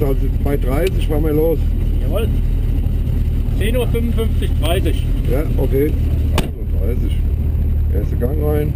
Also bei 30 fahren wir los. Jawohl. 10.55 Uhr, 30. Ja, okay. Also 30. Erste Gang rein.